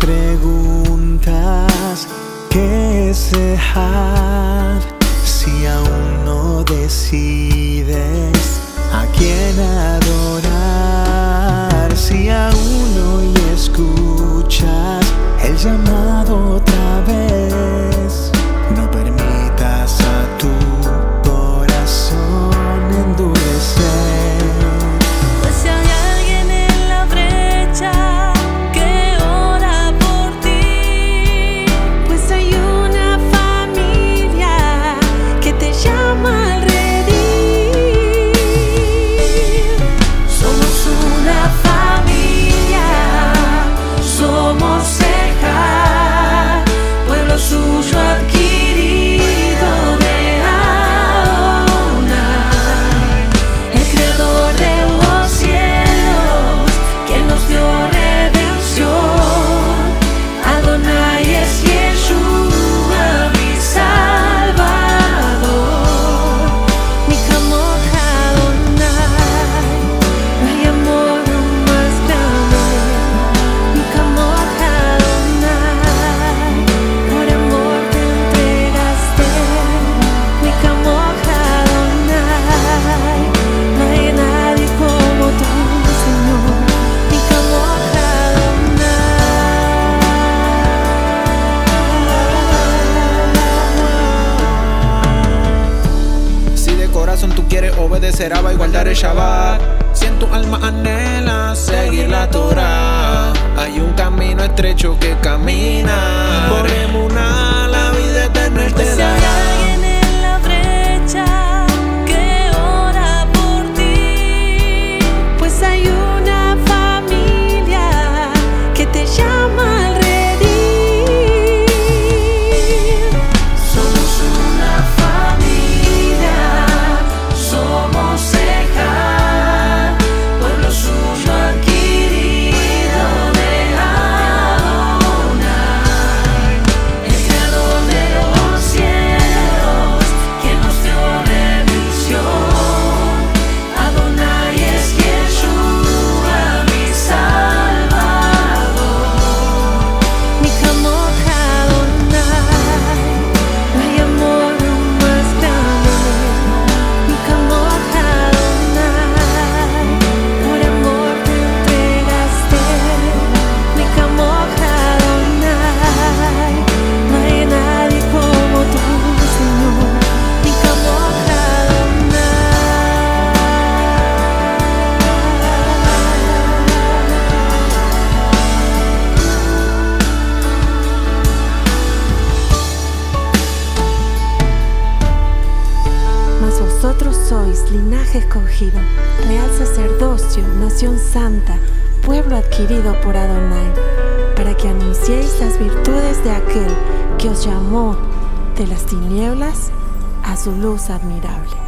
preguntas qué es dejar si aún no decides a quién adorar, si aún hoy escuchas el llamado otra vez. corazón tú quieres obedecer a y guardar el Shabbat. Si en tu alma anhela seguir la Torah, hay un camino estrecho que camina Vosotros sois linaje escogido, real sacerdocio, nación santa, pueblo adquirido por Adonai, para que anunciéis las virtudes de aquel que os llamó de las tinieblas a su luz admirable.